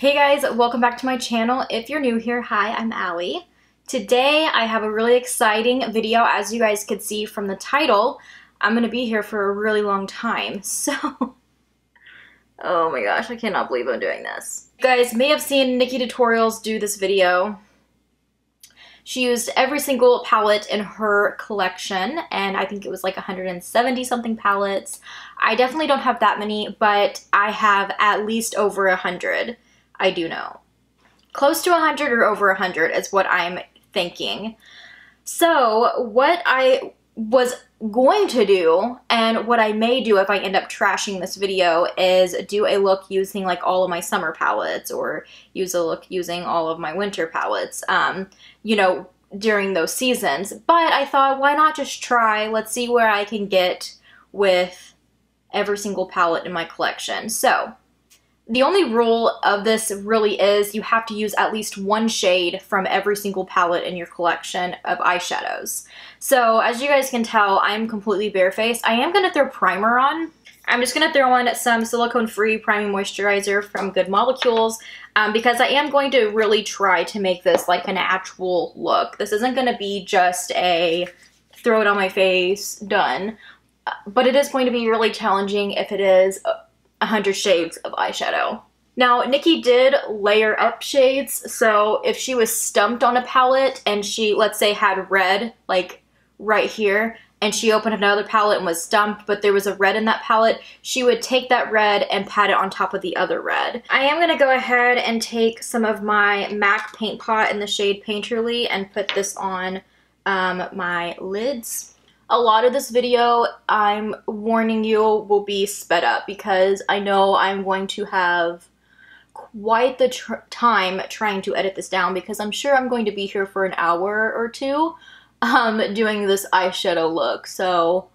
Hey guys, welcome back to my channel. If you're new here, hi, I'm Allie. Today I have a really exciting video. As you guys could see from the title, I'm to be here for a really long time. So, oh my gosh, I cannot believe I'm doing this. You guys may have seen NikkieTutorials do this video. She used every single palette in her collection, and I think it was like 170 something palettes. I definitely don't have that many, but I have at least over 100. I do know. Close to 100 or over 100 is what I'm thinking. So what I was going to do and what I may do if I end up trashing this video is do a look using like all of my summer palettes or use a look using all of my winter palettes, um, you know, during those seasons. But I thought, why not just try? Let's see where I can get with every single palette in my collection. So the only rule of this really is you have to use at least one shade from every single palette in your collection of eyeshadows. So as you guys can tell, I'm completely barefaced. I am going to throw primer on. I'm just going to throw on some silicone-free priming moisturizer from Good Molecules um, because I am going to really try to make this like an actual look. This isn't going to be just a throw it on my face, done. But it is going to be really challenging if it is 100 shades of eyeshadow. Now, Nikkie did layer up shades, so if she was stumped on a palette and she, let's say, had red, like right here, and she opened another palette and was stumped, but there was a red in that palette, she would take that red and pat it on top of the other red. I am going to go ahead and take some of my MAC Paint Pot in the shade Painterly and put this on um, my lids a lot of this video, I'm warning you, will be sped up because I know I'm going to have quite the tr time trying to edit this down because I'm sure I'm going to be here for an hour or two um, doing this eyeshadow look. So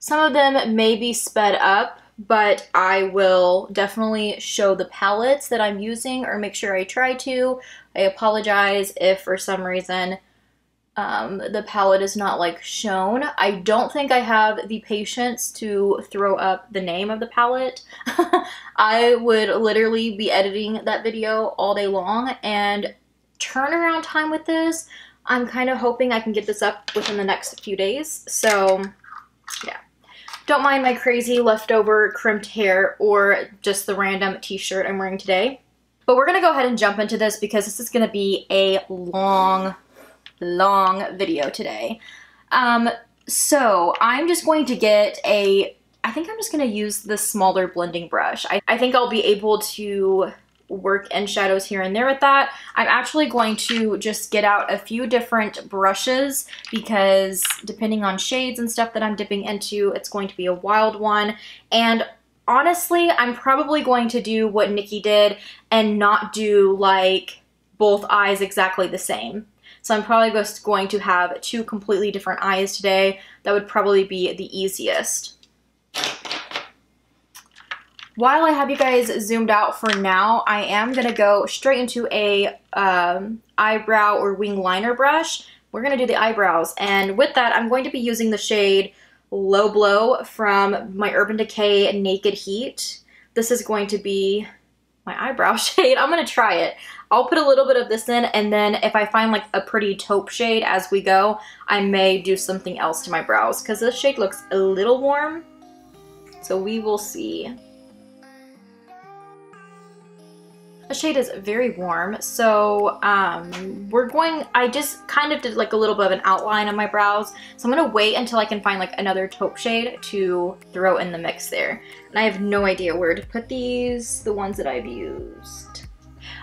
some of them may be sped up, but I will definitely show the palettes that I'm using or make sure I try to. I apologize if for some reason um, the palette is not like shown. I don't think I have the patience to throw up the name of the palette. I would literally be editing that video all day long and turnaround time with this, I'm kind of hoping I can get this up within the next few days. So yeah. Don't mind my crazy leftover crimped hair or just the random t-shirt I'm wearing today. But we're going to go ahead and jump into this because this is going to be a long long video today. Um, so I'm just going to get a, I think I'm just going to use the smaller blending brush. I, I think I'll be able to work in shadows here and there with that. I'm actually going to just get out a few different brushes because depending on shades and stuff that I'm dipping into, it's going to be a wild one. And honestly, I'm probably going to do what Nikkie did and not do like both eyes exactly the same. So I'm probably just going to have two completely different eyes today. That would probably be the easiest. While I have you guys zoomed out for now, I am going to go straight into a um, eyebrow or wing liner brush. We're going to do the eyebrows. And with that, I'm going to be using the shade Low Blow from my Urban Decay Naked Heat. This is going to be my eyebrow shade. I'm going to try it. I'll put a little bit of this in and then if I find like a pretty taupe shade as we go, I may do something else to my brows because this shade looks a little warm. So we will see. The shade is very warm, so um, we're going, I just kind of did like a little bit of an outline on my brows, so I'm going to wait until I can find like another taupe shade to throw in the mix there. And I have no idea where to put these, the ones that I've used.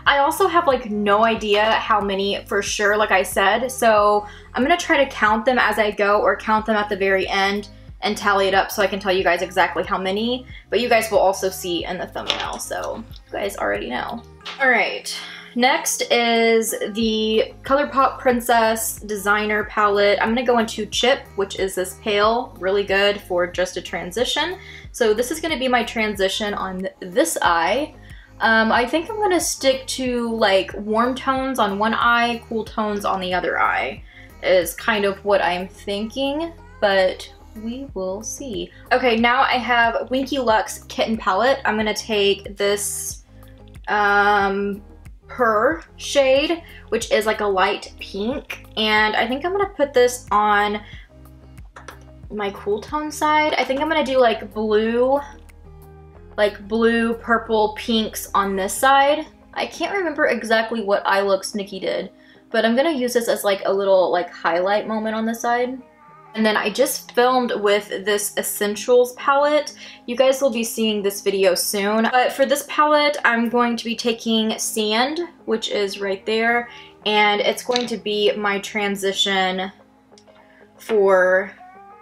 I also have like no idea how many for sure, like I said, so I'm to try to count them as I go or count them at the very end and tally it up so I can tell you guys exactly how many, but you guys will also see in the thumbnail, so you guys already know. All right, next is the ColourPop Princess Designer Palette. I'm gonna go into Chip, which is this pale, really good for just a transition. So this is gonna be my transition on this eye. Um, I think I'm gonna stick to like warm tones on one eye, cool tones on the other eye is kind of what I'm thinking, but we will see. Okay, now I have Winky Lux Kitten Palette. I'm gonna take this um, Per shade, which is like a light pink. And I think I'm gonna put this on my cool tone side. I think I'm gonna do like blue, like blue, purple, pinks on this side. I can't remember exactly what eye looks Nikkie did, but I'm gonna use this as like a little like highlight moment on the side. And then I just filmed with this Essentials palette. You guys will be seeing this video soon. But for this palette, I'm going to be taking Sand, which is right there, and it's going to be my transition for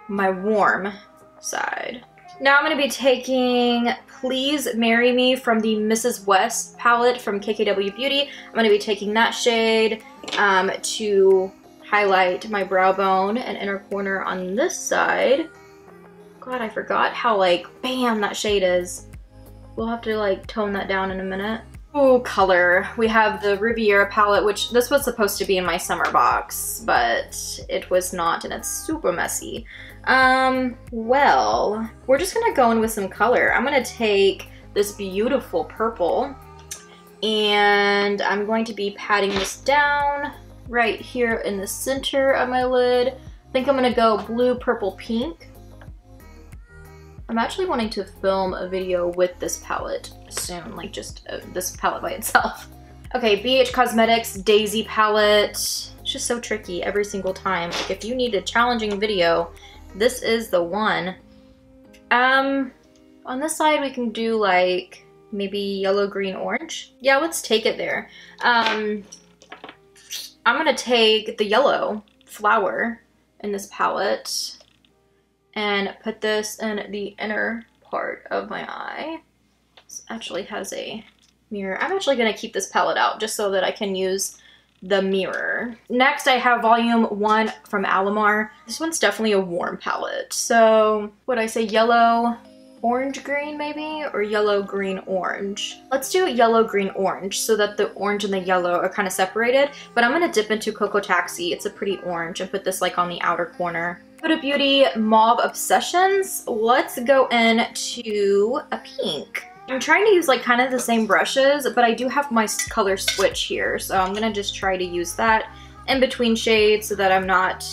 my warm side. Now I'm going to be taking Please Marry Me from the Mrs. West palette from KKW Beauty. I'm going to be taking that shade um, to highlight my brow bone and inner corner on this side. God, I forgot how like, bam, that shade is. We'll have to like tone that down in a minute. Oh, color. We have the Riviera palette, which this was supposed to be in my summer box, but it was not, and it's super messy. Um, well, we're just gonna go in with some color. I'm gonna take this beautiful purple, and I'm going to be patting this down right here in the center of my lid. I think I'm gonna go blue, purple, pink. I'm actually wanting to film a video with this palette soon, like just uh, this palette by itself. Okay, BH Cosmetics Daisy palette. It's just so tricky every single time. Like if you need a challenging video, this is the one. Um, on this side we can do like maybe yellow, green, orange. Yeah, let's take it there. Um, I'm gonna take the yellow flower in this palette and put this in the inner part of my eye. This actually has a mirror. I'm actually gonna keep this palette out just so that I can use the mirror. Next, I have volume one from Alamar. This one's definitely a warm palette. So, would I say yellow, orange green maybe or yellow green orange let's do yellow green orange so that the orange and the yellow are kind of separated but i'm gonna dip into Coco taxi it's a pretty orange and put this like on the outer corner Huda Beauty Mauve Obsessions. Let's go into a pink. I'm trying to use like kind of the same brushes, but I do have my color switch here. So I'm gonna just try to use that in between shades so that I'm not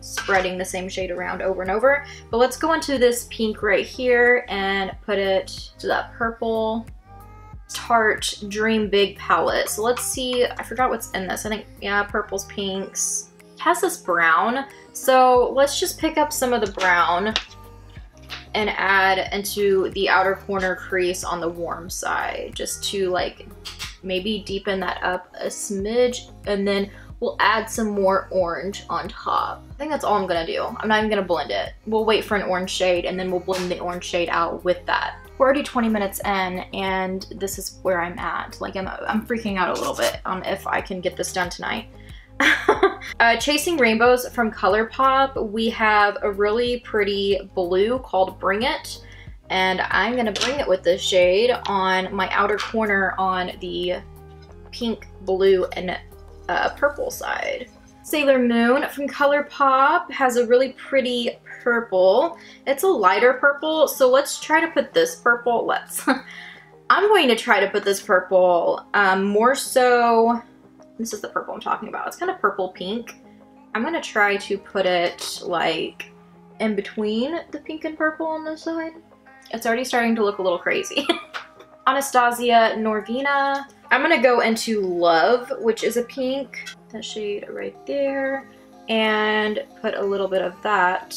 spreading the same shade around over and over. But let's go into this pink right here and put it to that purple Tarte Dream Big palette. So let's see, I forgot what's in this. I think, yeah, purples, pinks. Has this brown. So let's just pick up some of the brown and add into the outer corner crease on the warm side just to like maybe deepen that up a smidge and then We'll add some more orange on top. I think that's all I'm gonna do. I'm not even gonna blend it. We'll wait for an orange shade and then we'll blend the orange shade out with that. We're already 20 minutes in and this is where I'm at. Like I'm, I'm freaking out a little bit on if I can get this done tonight. uh, Chasing Rainbows from ColourPop, we have a really pretty blue called Bring It. And I'm gonna bring it with this shade on my outer corner on the pink, blue, and uh, purple side. Sailor Moon from ColourPop has a really pretty purple. It's a lighter purple, so let's try to put this purple. Let's. I'm going to try to put this purple um, more so. This is the purple I'm talking about. It's kind of purple pink. I'm going to try to put it like in between the pink and purple on this side. It's already starting to look a little crazy. Anastasia Norvina I'm gonna go into Love, which is a pink, that shade right there, and put a little bit of that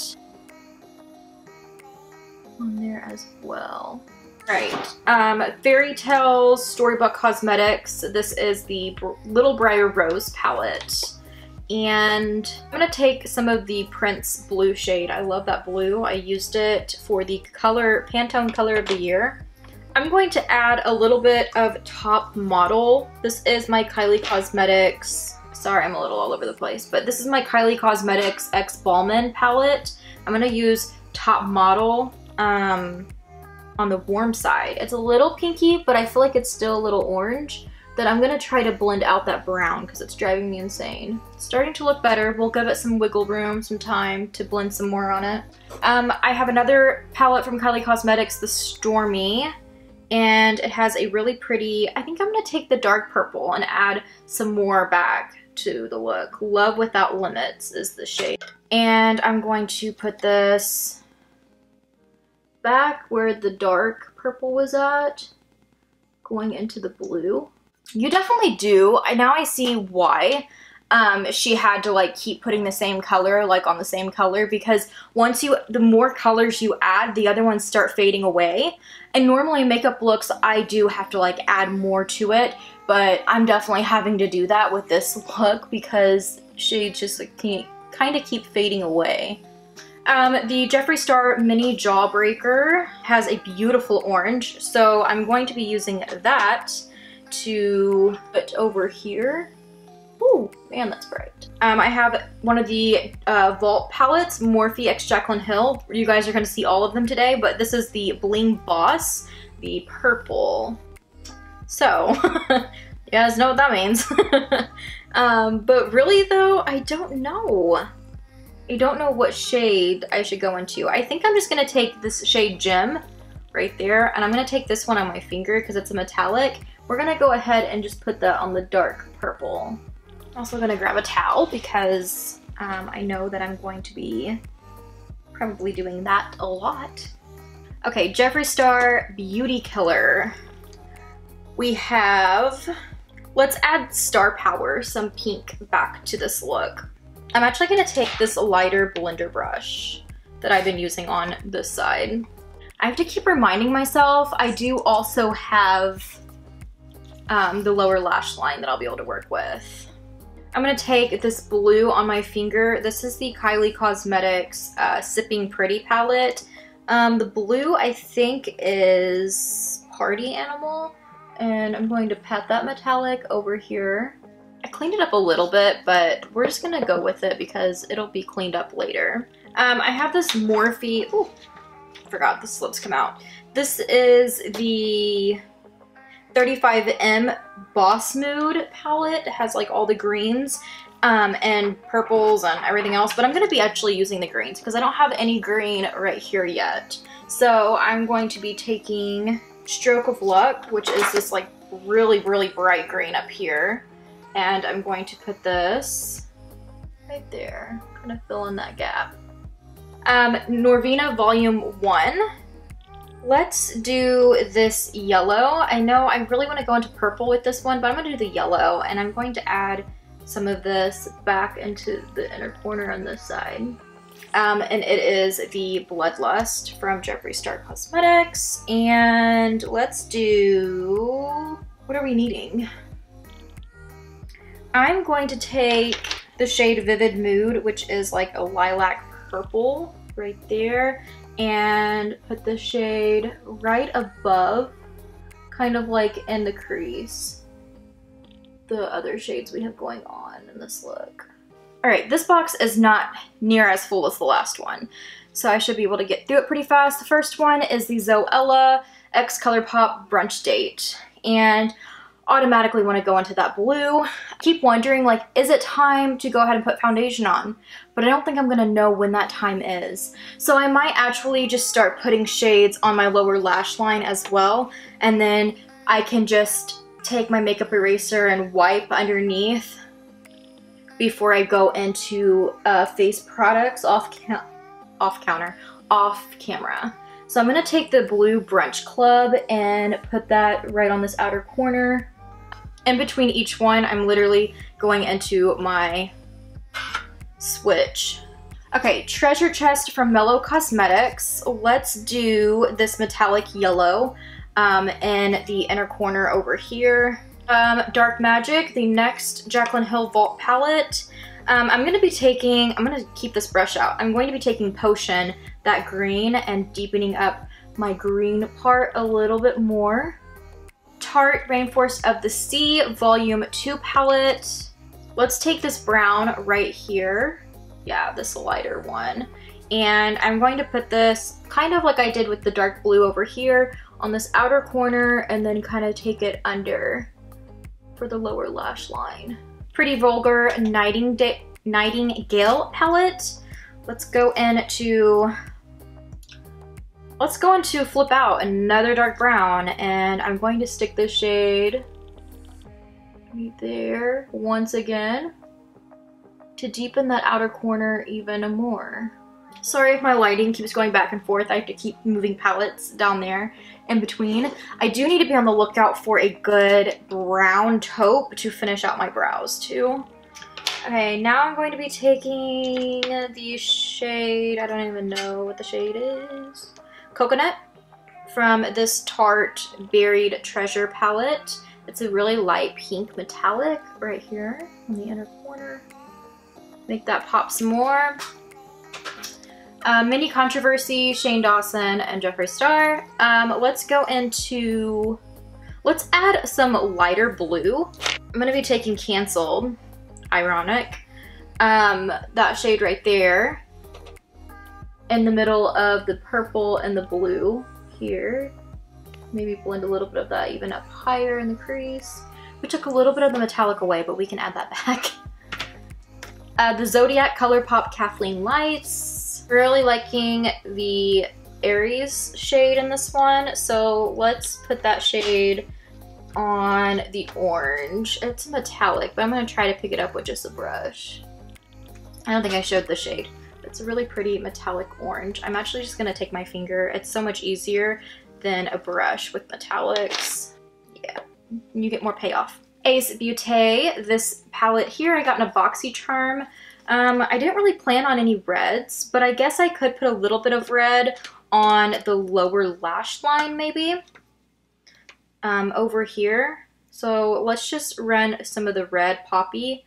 on there as well. Right, um, Fairy Tales Storybook Cosmetics. This is the Little Briar Rose palette. And I'm gonna take some of the Prince Blue shade. I love that blue. I used it for the color, Pantone Color of the Year. I'm going to add a little bit of Top Model. This is my Kylie Cosmetics. Sorry, I'm a little all over the place, but this is my Kylie Cosmetics X Balmain palette. I'm gonna use Top Model um, on the warm side. It's a little pinky, but I feel like it's still a little orange. that I'm gonna try to blend out that brown because it's driving me insane. Starting to look better. We'll give it some wiggle room, some time to blend some more on it. Um, I have another palette from Kylie Cosmetics, the Stormy and it has a really pretty, I think I'm to take the dark purple and add some more back to the look. Love Without Limits is the shade. And I'm going to put this back where the dark purple was at, going into the blue. You definitely do. I Now I see why um, she had to like keep putting the same color like on the same color because once you the more colors you add the other ones start fading away and normally makeup looks I do have to like add more to it but I'm definitely having to do that with this look because she just like, kind of keep fading away. Um, the Jeffree Star Mini Jawbreaker has a beautiful orange, so I'm going to be using that to put over here. Ooh, man, that's bright. Um, I have one of the uh, Vault palettes, Morphe x Jaclyn Hill. You guys are going to see all of them today, but this is the Bling Boss, the purple. So, you guys know what that means. um, but really though, I don't know. I don't know what shade I should go into. I think I'm just going to take this shade Gem right there, and I'm going to take this one on my finger because it's a metallic. We're going to go ahead and just put that on the dark purple. I'm also going to grab a towel because um, I know that I'm going to be probably doing that a lot. Okay, Jeffree Star Beauty Killer. We have, let's add Star Power, some pink back to this look. I'm actually gonna take this lighter blender brush that I've been using on this side. I have to keep reminding myself, I do also have um, the lower lash line that I'll be able to work with. I'm gonna take this blue on my finger. This is the Kylie Cosmetics uh, Sipping Pretty palette. Um, the blue I think is Party Animal and I'm going to pat that metallic over here. I cleaned it up a little bit, but we're just gonna go with it because it'll be cleaned up later. Um, I have this Morphe, oh, forgot the slips come out. This is the 35M Boss Mood palette. It has like all the greens um, and purples and everything else, but I'm gonna be actually using the greens because I don't have any green right here yet. So I'm going to be taking Stroke of Luck, which is this like really, really bright green up here. And I'm going to put this right there, kind of fill in that gap. Um, Norvina Volume 1. Let's do this yellow. I know I really want to go into purple with this one, but I'm going to do the yellow, and I'm going to add some of this back into the inner corner on this side. Um, and it is the Bloodlust from Jeffree Star Cosmetics. And let's do, what are we needing? I'm going to take the shade Vivid Mood, which is like a lilac purple right there, and put the shade right above, kind of like in the crease, the other shades we have going on in this look. All right, this box is not near as full as the last one, so I should be able to get through it pretty fast. The first one is the Zoella X ColourPop Brunch Date, and automatically want to go into that blue. I keep wondering, like, is it time to go ahead and put foundation on? But I don't think I'm going to know when that time is. So I might actually just start putting shades on my lower lash line as well, and then I can just take my makeup eraser and wipe underneath before I go into uh, face products off, off counter, off camera. So I'm going to take the blue Brunch Club and put that right on this outer corner. In between each one, I'm literally going into my switch. Okay, Treasure Chest from Mellow Cosmetics. Let's do this metallic yellow um, in the inner corner over here. Um, Dark Magic, the next Jaclyn Hill Vault palette. Um, I'm going to be taking, I'm going to keep this brush out. I'm going to be taking Potion, that green, and deepening up my green part a little bit more. Tarte Rainforest of the Sea Volume 2 palette. Let's take this brown right here. Yeah, this lighter one. And I'm going to put this kind of like I did with the dark blue over here on this outer corner and then kind of take it under for the lower lash line. Pretty Vulgar Nightingale, palette. Let's go into Let's go into Flip Out, another dark brown, and I'm going to stick this shade right there once again to deepen that outer corner even more. Sorry if my lighting keeps going back and forth. I have to keep moving palettes down there in between. I do need to be on the lookout for a good brown taupe to finish out my brows too. Okay, now I'm going to be taking the shade, I don't even know what the shade is. Coconut from this Tarte Buried Treasure palette. It's a really light pink metallic right here in the inner corner. Make that pop some more. Uh, mini controversy, Shane Dawson and Jeffree Star. Um, let's go into, let's add some lighter blue. I'm gonna be taking Canceled, ironic. Um, that shade right there in the middle of the purple and the blue here. Maybe blend a little bit of that even up higher in the crease. We took a little bit of the metallic away, but we can add that back. Uh, the Zodiac ColourPop Kathleen Lights. Really liking the Aries shade in this one, so let's put that shade on the orange. It's metallic, but I'm going to try to pick it up with just a brush. I don't think I showed the shade. It's a really pretty metallic orange. I'm actually just to take my finger. It's so much easier than a brush with metallics. Yeah, you get more payoff. Ace Beauté, this palette here I got in a BoxyCharm. Um, I didn't really plan on any reds, but I guess I could put a little bit of red on the lower lash line maybe um, over here. So let's just run some of the red poppy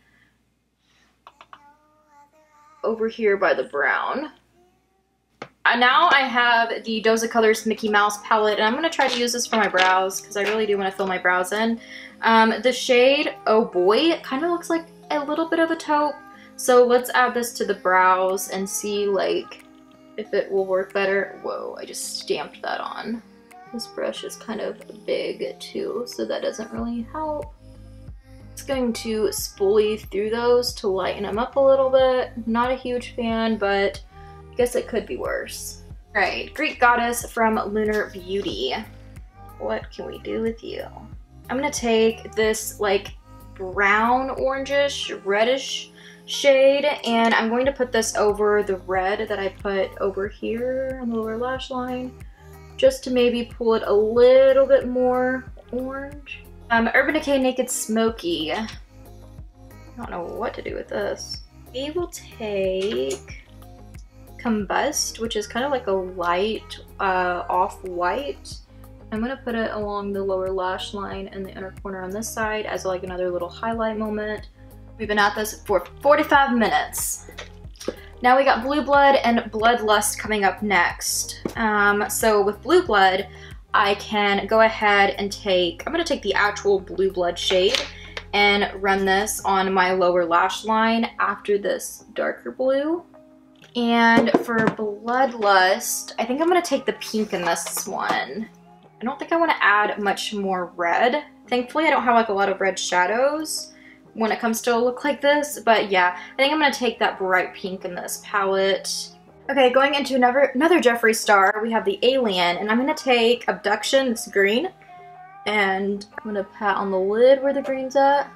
over here by the brown. And now I have the Dose of Colors Mickey Mouse palette, and I'm going to try to use this for my brows because I really do want to fill my brows in. Um, the shade Oh Boy, it kind of looks like a little bit of a taupe, so let's add this to the brows and see like if it will work better. Whoa, I just stamped that on. This brush is kind of big too, so that doesn't really help. Going to spoolie through those to lighten them up a little bit. Not a huge fan, but I guess it could be worse. All right, Greek Goddess from Lunar Beauty. What can we do with you? I'm gonna take this like brown orangish, reddish shade and I'm going to put this over the red that I put over here on the lower lash line just to maybe pull it a little bit more orange. Um, Urban Decay Naked Smoky. I don't know what to do with this. We will take Combust, which is kind of like a light uh, off-white. I'm going to put it along the lower lash line and the inner corner on this side as like another little highlight moment. We've been at this for 45 minutes. Now we got Blue Blood and Bloodlust coming up next. Um, so with Blue Blood, I can go ahead and take, I'm going to take the actual Blue Blood shade and run this on my lower lash line after this darker blue. And for Bloodlust, I think I'm going to take the pink in this one. I don't think I want to add much more red. Thankfully, I don't have like a lot of red shadows when it comes to a look like this. But yeah, I think I'm going to take that bright pink in this palette. Okay, going into another, another Jeffree Star, we have the Alien, and I'm to take Abduction, It's green, and I'm to pat on the lid where the green's at.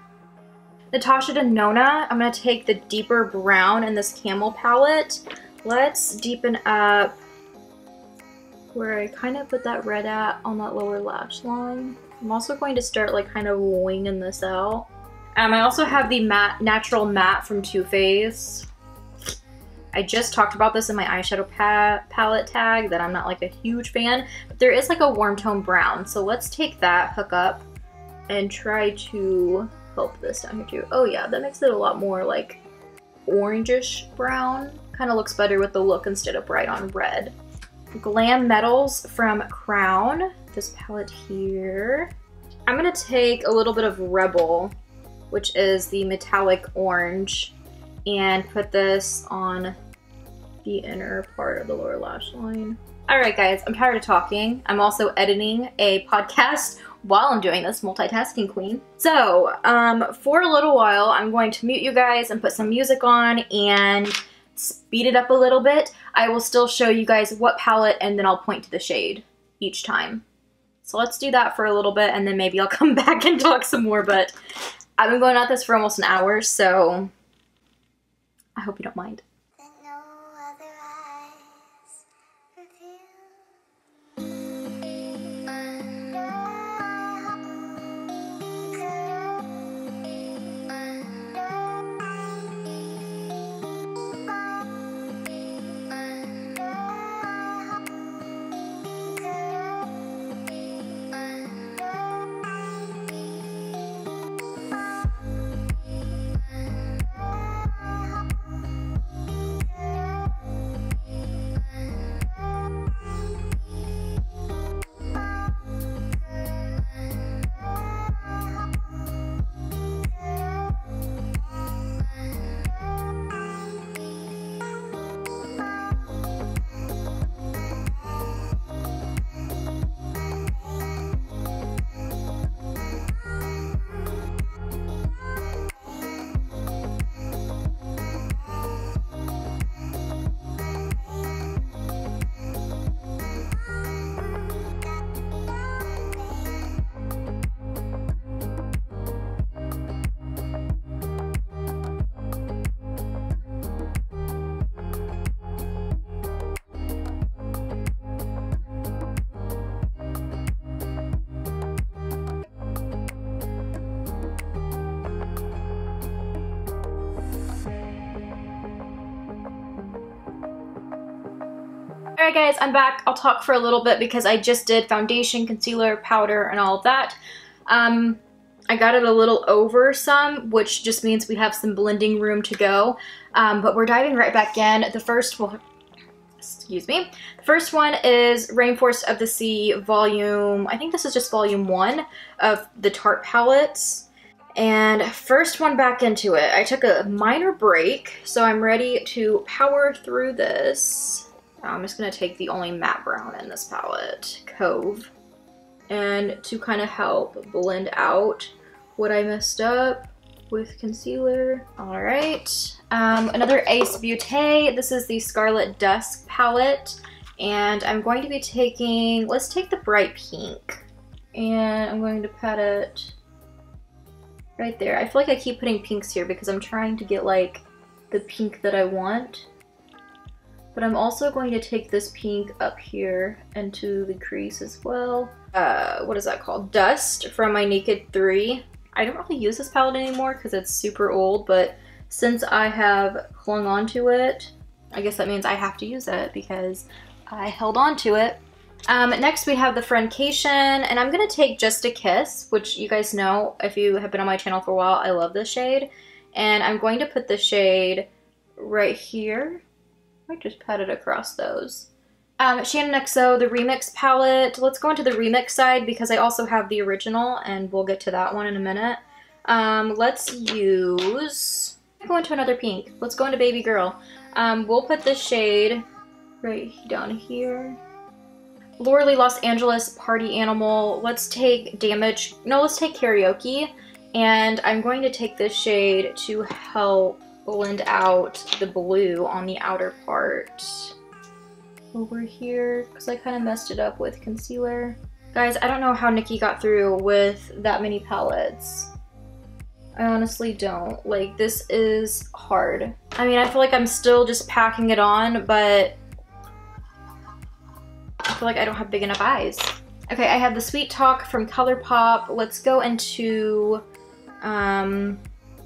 Natasha Denona, I'm to take the deeper brown in this Camel palette. Let's deepen up where I kind of put that red at on that lower lash line. I'm also going to start like kind of winging this out. Um, I also have the matte, Natural Matte from Too Faced. I just talked about this in my eyeshadow pa palette tag that I'm not like a huge fan, but there is like a warm tone brown. So let's take that, hook up, and try to help this down here too. Oh yeah, that makes it a lot more like orangish brown. Kind of looks better with the look instead of bright on red. Glam Metals from Crown, this palette here. I'm gonna take a little bit of Rebel which is the metallic orange, and put this on the inner part of the lower lash line. Alright guys, I'm tired of talking. I'm also editing a podcast while I'm doing this, multitasking queen. So, um, for a little while, I'm going to mute you guys and put some music on and speed it up a little bit, I will still show you guys what palette and then I'll point to the shade each time. So let's do that for a little bit and then maybe I'll come back and talk some more, but I've been going at this for almost an hour, so I hope you don't mind. Alright guys, I'm back. I'll talk for a little bit because I just did foundation, concealer, powder, and all of that. Um, I got it a little over some, which just means we have some blending room to go. Um, but we're diving right back in. The first one, excuse me, the first one is Rainforest of the Sea volume, I think this is just volume one of the Tarte palettes. And first one back into it. I took a minor break, so I'm ready to power through this. I'm just going to take the only matte brown in this palette, Cove, and to kind of help blend out what I messed up with concealer. All right, um, another Ace Beauté. This is the Scarlet Dusk palette, and I'm going to be taking, let's take the bright pink, and I'm going to pat it right there. I feel like I keep putting pinks here because I'm trying to get like the pink that I want. But I'm also going to take this pink up here into the crease as well. Uh, what is that called? Dust from my Naked 3. I don't really use this palette anymore because it's super old, but since I have clung onto it, I guess that means I have to use it because I held on to it. Um, next we have the Friendcation, and I'm going to take Just a Kiss, which you guys know if you have been on my channel for a while, I love this shade. And I'm going to put the shade right here I just pat it across those. Um, Shaaanxo, the Remix palette. Let's go into the Remix side because I also have the original and we'll get to that one in a minute. Um, let's use... Go into another pink. Let's go into Baby Girl. Um, we'll put the shade right down here. Laura Lee Los Angeles Party Animal. Let's take Damage. No, let's take Karaoke. And I'm going to take this shade to help blend out the blue on the outer part over here because I kind of messed it up with concealer. Guys, I don't know how Nikkie got through with that many palettes. I honestly don't. Like, this is hard. I mean, I feel like I'm still just packing it on, but I feel like I don't have big enough eyes. Okay, I have the Sweet Talk from ColourPop. Let's go into um,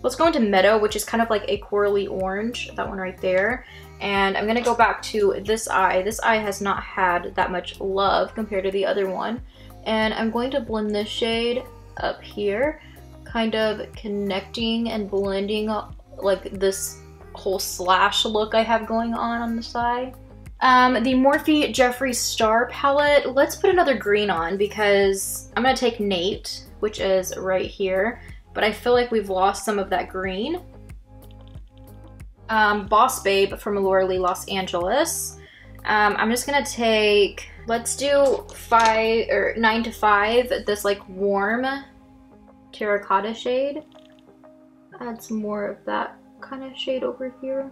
Let's go into Meadow, which is kind of like a corally orange, that one right there. And I'm going to go back to this eye. This eye has not had that much love compared to the other one. And I'm going to blend this shade up here, kind of connecting and blending like this whole slash look I have going on on the side. Um, the Morphe Jeffree Star palette, let's put another green on because I'm going to take Nate, which is right here but I feel like we've lost some of that green. Um, Boss Babe from Laura Lee Los Angeles. Um, I'm just gonna take, let's do five or nine to five, this like warm terracotta shade. Add some more of that kind of shade over here.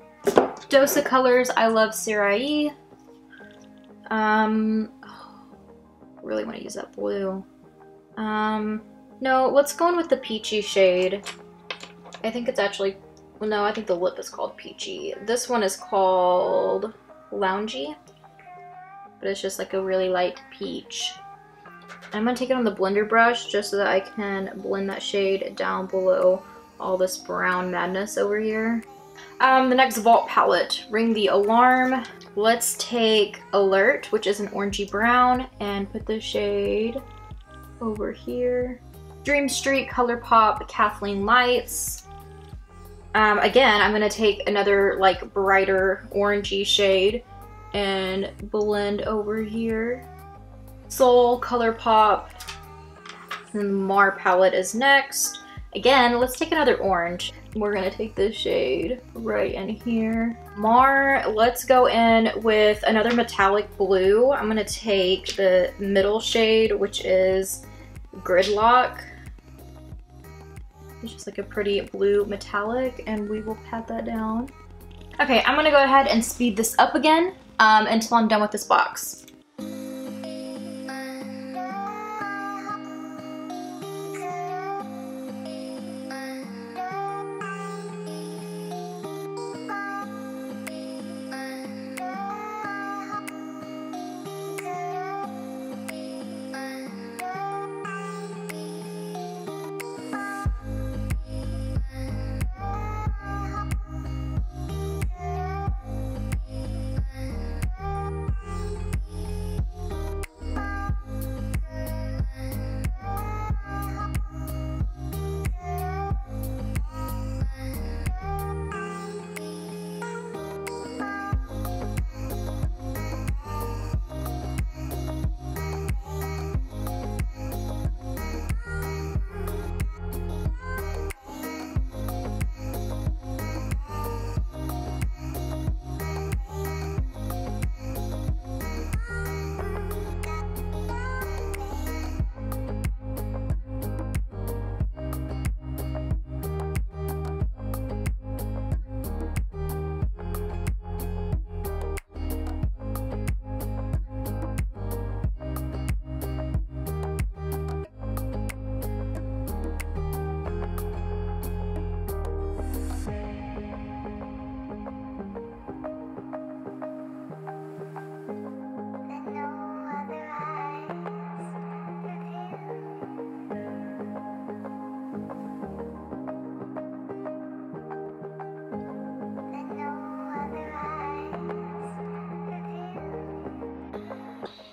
Dose of colors, I love Sarai. Um, really want to use that blue. Um, no, let's go in with the peachy shade. I think it's actually, well, no, I think the lip is called peachy. This one is called loungy, but it's just like a really light peach. I'm gonna take it on the blender brush just so that I can blend that shade down below all this brown madness over here. Um, the next Vault palette, Ring the Alarm. Let's take Alert, which is an orangey brown, and put the shade over here. Dream Street, ColourPop, Kathleen Lights. Um, again, I'm gonna take another like brighter orangey shade and blend over here. Soul, ColourPop, and the Mar palette is next. Again, let's take another orange. We're gonna take this shade right in here. Mar, let's go in with another metallic blue. I'm gonna take the middle shade, which is Gridlock. It's just like a pretty blue metallic, and we will pat that down. Okay, I'm gonna go ahead and speed this up again um, until I'm done with this box.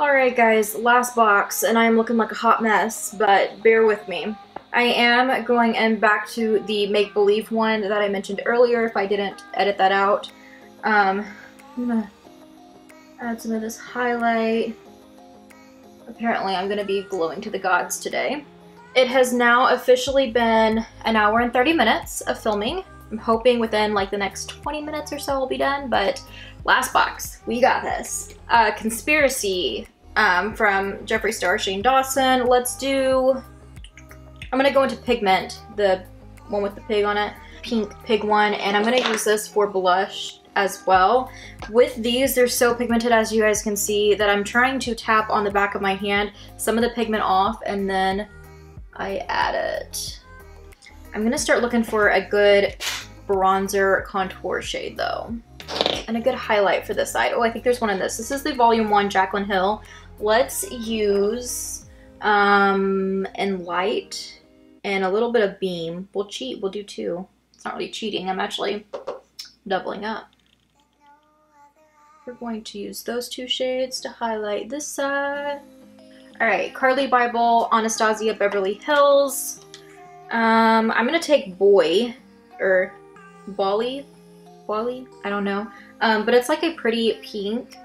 Alright guys, last box, and I'm looking like a hot mess, but bear with me. I am going in back to the Make Believe one that I mentioned earlier if I didn't edit that out. Um, I'm gonna add some of this highlight. Apparently I'm gonna be glowing to the gods today. It has now officially been an hour and 30 minutes of filming. I'm hoping within like the next 20 minutes or so we'll be done, but last box, we got this. Uh, Conspiracy um, from Jeffree Star, Shane Dawson. Let's do, I'm gonna go into Pigment, the one with the pig on it, pink pig one, and I'm gonna use this for blush as well. With these, they're so pigmented as you guys can see that I'm trying to tap on the back of my hand some of the pigment off and then I add it. I'm gonna start looking for a good bronzer contour shade though. And a good highlight for this side. Oh, I think there's one in this. This is the Volume 1 Jaclyn Hill. Let's use um, and light and a little bit of Beam. We'll cheat. We'll do two. It's not really cheating. I'm actually doubling up. We're going to use those two shades to highlight this side. All right, Carli Bybel, Anastasia Beverly Hills. Um, I'm gonna take Boy, or Bali, Wally, I don't know. Um, but it's like a pretty pink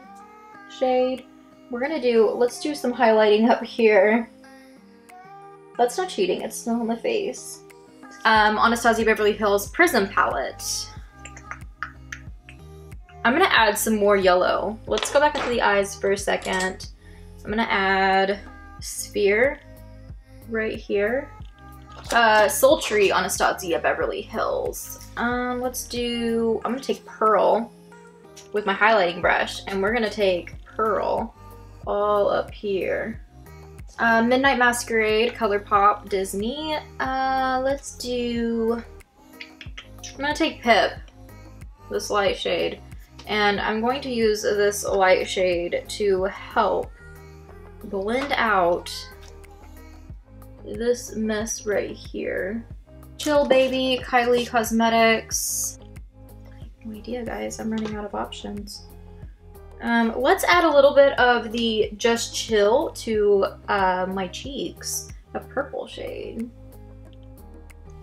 shade. We're gonna do, let's do some highlighting up here. That's not cheating, it's still on the face. Um, Anastasia Beverly Hills Prism Palette. I'm gonna add some more yellow. Let's go back into the eyes for a second. I'm gonna add Sphere right here. Uh, Sultry Anastasia Beverly Hills. Um, let's do, I'm gonna take Pearl with my highlighting brush and we're gonna take Pearl all up here. Uh, Midnight Masquerade, ColourPop, Disney. Uh, let's do, I'm gonna take Pip, this light shade, and I'm going to use this light shade to help blend out this mess right here. Chill Baby, Kylie Cosmetics. no idea, guys. I'm running out of options. Um, let's add a little bit of the Just Chill to uh, my cheeks. A purple shade.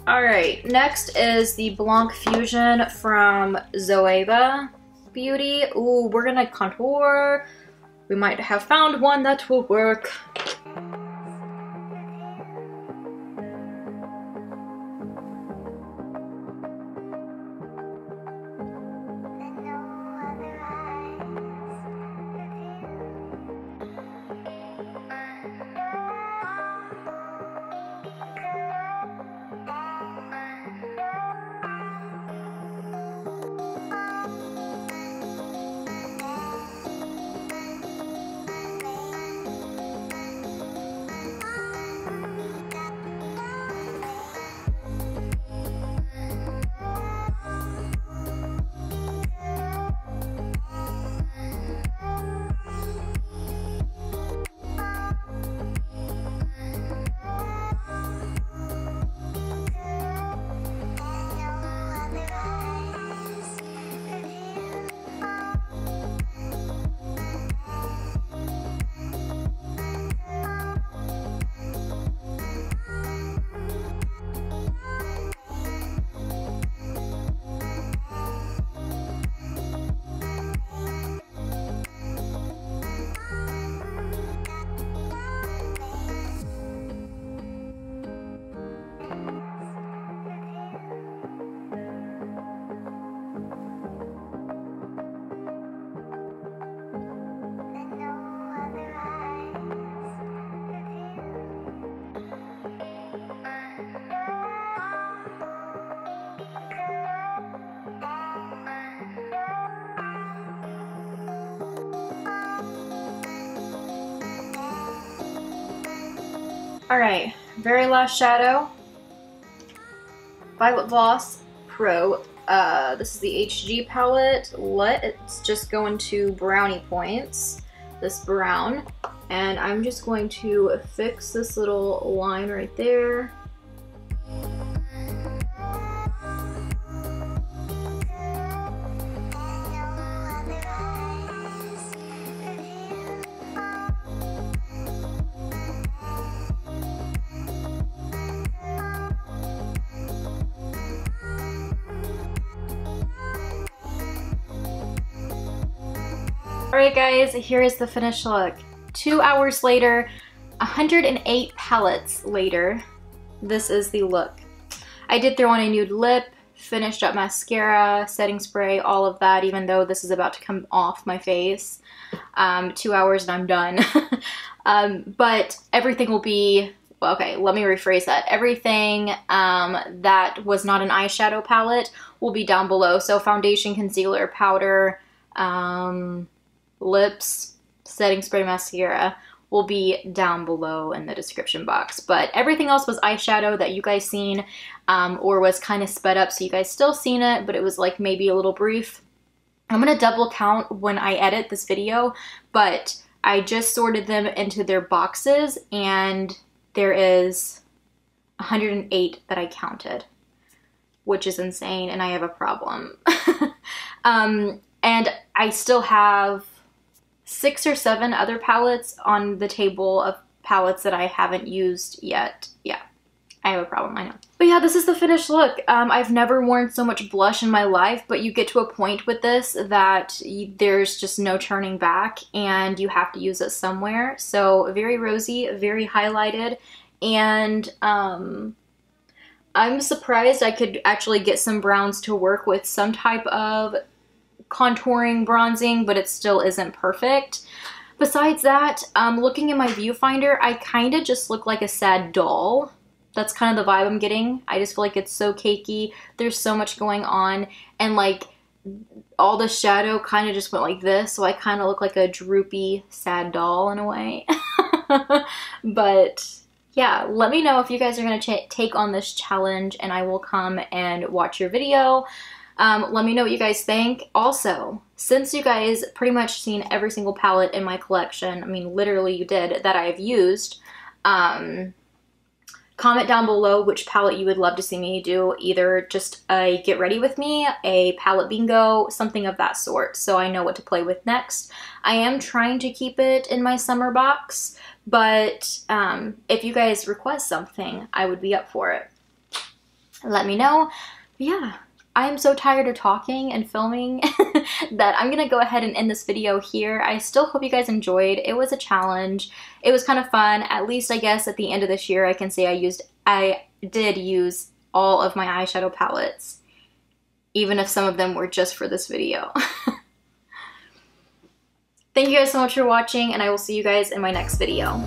Alright, next is the Blanc Fusion from Zoeva Beauty. Ooh, we're gonna contour. We might have found one that will work. Alright, very last shadow. Violet Voss Pro. Uh, this is the HG palette. Let's just go into brownie points. This brown. And I'm just going to fix this little line right there. Alright guys, here is the finished look. Two hours later, 108 palettes later, this is the look. I did throw on a nude lip, finished up mascara, setting spray, all of that, even though this is about to come off my face. Um, two hours and I'm done. um, but everything will be, well, okay, let me rephrase that. Everything um, that was not an eyeshadow palette will be down below. So foundation, concealer, powder, um, lips, setting spray mascara will be down below in the description box. But everything else was eyeshadow that you guys seen um, or was kind of sped up so you guys still seen it, but it was like maybe a little brief. I'm going to double count when I edit this video, but I just sorted them into their boxes and there is 108 that I counted, which is insane and I have a problem. um, and I still have six or seven other palettes on the table of palettes that I haven't used yet. Yeah, I have a problem, I know. But yeah, this is the finished look. Um, I've never worn so much blush in my life, but you get to a point with this that there's just no turning back and you have to use it somewhere. So very rosy, very highlighted, and um, I'm surprised I could actually get some browns to work with some type of contouring, bronzing, but it still isn't perfect. Besides that, um, looking in my viewfinder, I kind of just look like a sad doll. That's kind of the vibe I'm getting. I just feel like it's so cakey. There's so much going on. And like all the shadow kind of just went like this. So I kind of look like a droopy, sad doll in a way. but yeah, let me know if you guys are going to take on this challenge and I will come and watch your video. Um, let me know what you guys think. Also, since you guys pretty much seen every single palette in my collection, I mean literally you did, that I have used, um, comment down below which palette you would love to see me do. Either just a get ready with me, a palette bingo, something of that sort so I know what to play with next. I am trying to keep it in my summer box, but um, if you guys request something, I would be up for it. Let me know. Yeah, I am so tired of talking and filming that I'm gonna go ahead and end this video here. I still hope you guys enjoyed. It was a challenge. It was kind of fun. At least I guess at the end of this year I can say I used, I did use all of my eyeshadow palettes, even if some of them were just for this video. Thank you guys so much for watching and I will see you guys in my next video.